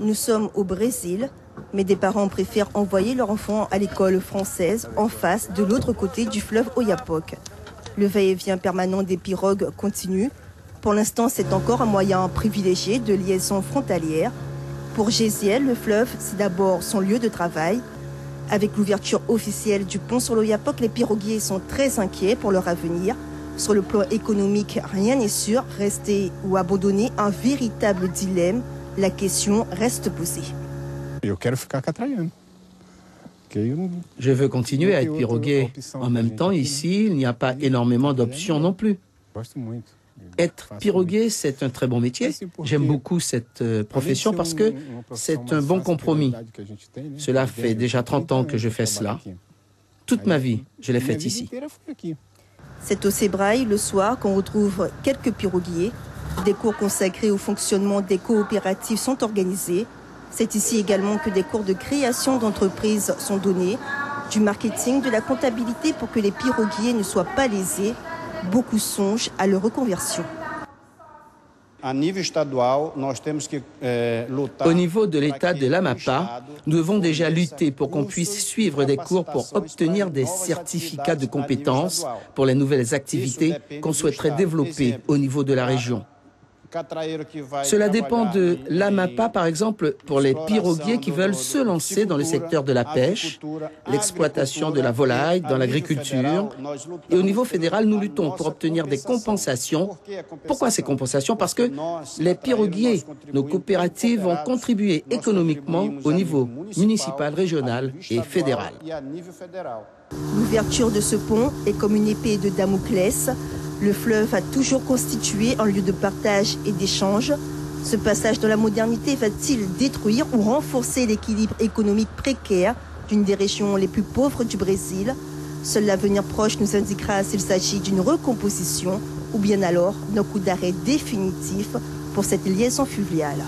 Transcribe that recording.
Nous sommes au Brésil, mais des parents préfèrent envoyer leur enfant à l'école française en face, de l'autre côté du fleuve Oyapock. Le va-et-vient permanent des pirogues continue. Pour l'instant, c'est encore un moyen privilégié de liaison frontalière. Pour Gésiel, le fleuve, c'est d'abord son lieu de travail. Avec l'ouverture officielle du pont sur l'Oyapock, les piroguiers sont très inquiets pour leur avenir. Sur le plan économique, rien n'est sûr. Rester ou abandonner, un véritable dilemme. La question reste posée. Je veux continuer à être piroguer. En même temps, ici, il n'y a pas énormément d'options non plus. Être piroguer, c'est un très bon métier. J'aime beaucoup cette euh, profession parce que c'est un bon compromis. Cela fait déjà 30 ans que je fais cela. Toute ma vie, je l'ai fait ici. C'est au Sébrail le soir qu'on retrouve quelques piroguiers. Des cours consacrés au fonctionnement des coopératives sont organisés. C'est ici également que des cours de création d'entreprises sont donnés, du marketing, de la comptabilité pour que les piroguiers ne soient pas lésés. Beaucoup songent à leur reconversion. Au niveau de l'État de l'Amapa, nous devons déjà lutter pour qu'on puisse suivre des cours pour obtenir des certificats de compétences pour les nouvelles activités qu'on souhaiterait développer au niveau de la région. Cela dépend de l'AMAPA, par exemple, pour les piroguiers qui veulent se lancer dans le secteur de la pêche, l'exploitation de la volaille, dans l'agriculture. Et au niveau fédéral, nous luttons pour obtenir des compensations. Pourquoi ces compensations? Parce que les piroguiers, nos coopératives, ont contribué économiquement au niveau municipal, régional et fédéral. L'ouverture de ce pont est comme une épée de Damoclès. Le fleuve a toujours constitué un lieu de partage et d'échange. Ce passage dans la modernité va-t-il détruire ou renforcer l'équilibre économique précaire d'une des régions les plus pauvres du Brésil? Seul l'avenir proche nous indiquera s'il s'agit d'une recomposition ou bien alors d'un coup d'arrêt définitif pour cette liaison fluviale.